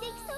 できそう。